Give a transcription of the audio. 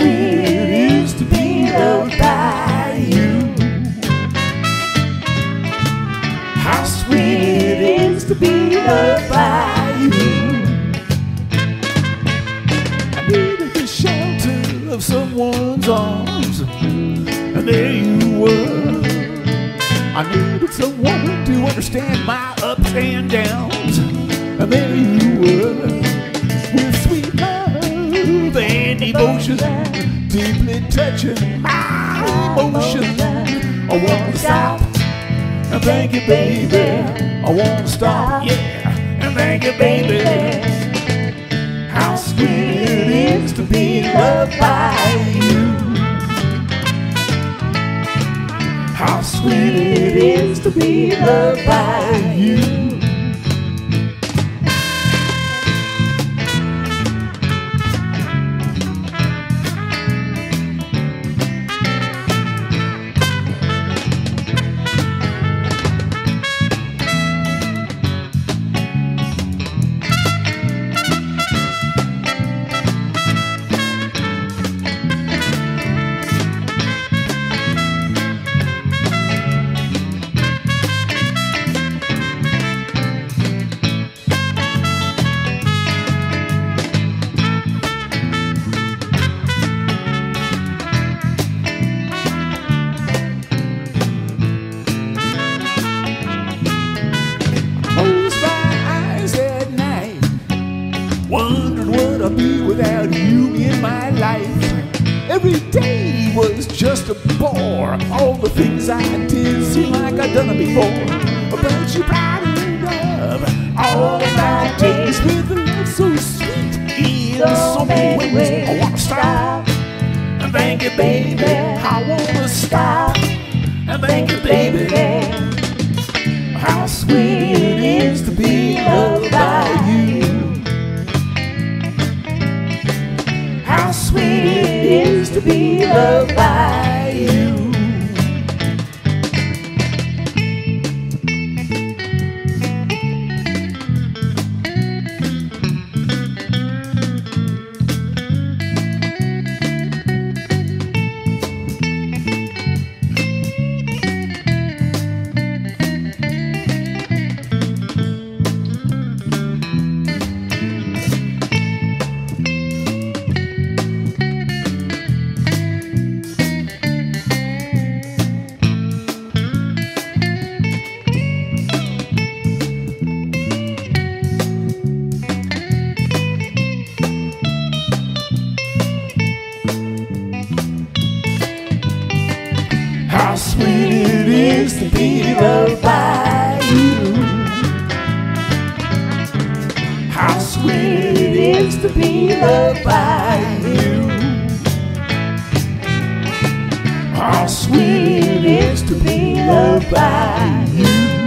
to be loved by you. How sweet it is to be loved by you. I needed the shelter of someone's arms, and there you were. I needed someone to understand my ups and downs, and there you were. With sweet love and devotion, deeply touching ah, oh, my oh, emotions. I wanna stop and thank you, baby. I wanna stop, yeah, and thank you, baby. How sweet it is to be loved by you. How sweet it is to be loved by you. Every day was just a bore. All the things I did seem like I'd done it before. But you brightened up all of my days with love so sweet in so many ways. I wanna stop and thank you, baby. I wanna stop and thank you, baby. How sweet is to be loved by you. How sweet it is to be loved by you.